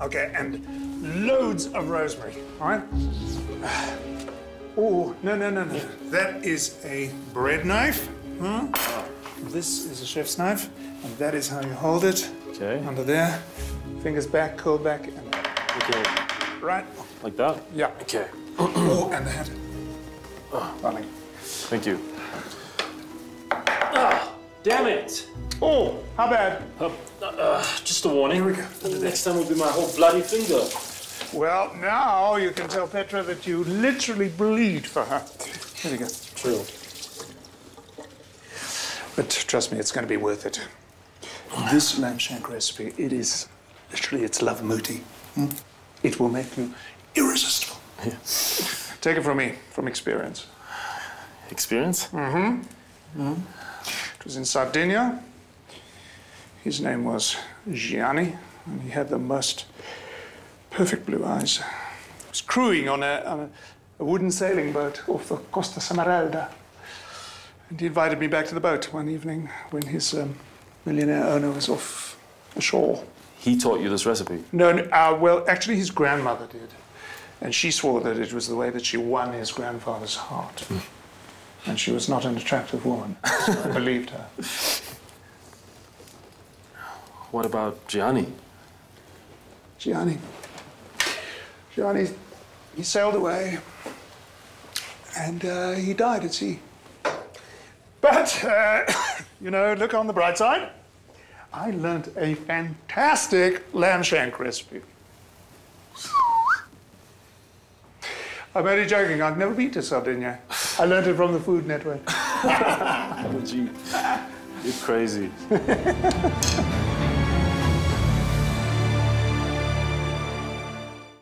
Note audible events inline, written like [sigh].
Okay, and loads of rosemary, all right? Oh, no, no, no, no. That is a bread knife. Huh? This is a chef's knife, and that is how you hold it. Okay. Under there. Fingers back, curl back, and Okay. right. Like that? Yeah. Okay. Oh, and that. Oh, darling. Thank you. Oh, damn it! Oh, how bad? Uh, uh, just a warning. Here we go. The next time will be my whole bloody finger. Well, now you can tell Petra that you literally bleed for her. Here we go. True. But trust me, it's going to be worth it. This lamb shank recipe, it is literally, it's love muti. Hmm? It will make you irresistible. Yeah. Take it from me, from experience. Experience? Mm-hmm. It was in Sardinia. His name was Gianni, and he had the most perfect blue eyes. He was crewing on a, on a, wooden sailing boat off the Costa Smeralda. And he invited me back to the boat one evening when his um, millionaire owner was off ashore. He taught you this recipe. No, no uh, well, actually, his grandmother did. And she swore that it was the way that she won his grandfather's heart. And she was not an attractive woman. So I believed her. [laughs] What about Gianni? Gianni. Gianni, he sailed away and uh, he died at sea. But, uh, [coughs] you know, look on the bright side. I learned a fantastic lamb shank recipe. [laughs] I'm only joking. I've never been to Sardinia. I learned it from the Food Network. [laughs] Gee, you're crazy. [laughs]